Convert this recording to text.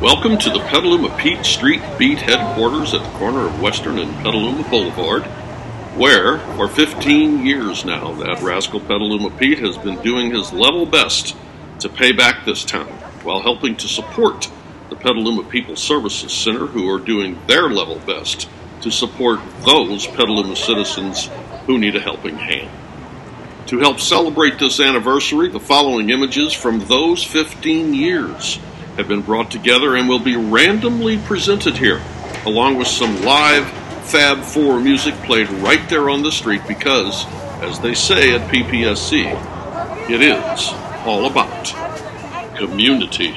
Welcome to the Petaluma Pete Street Beat headquarters at the corner of Western and Petaluma Boulevard, where, for 15 years now, that rascal Petaluma Pete has been doing his level best to pay back this town while helping to support the Petaluma People Services Center, who are doing their level best to support those Petaluma citizens who need a helping hand. To help celebrate this anniversary, the following images from those 15 years have been brought together and will be randomly presented here, along with some live Fab 4 music played right there on the street because, as they say at PPSC, it is all about community.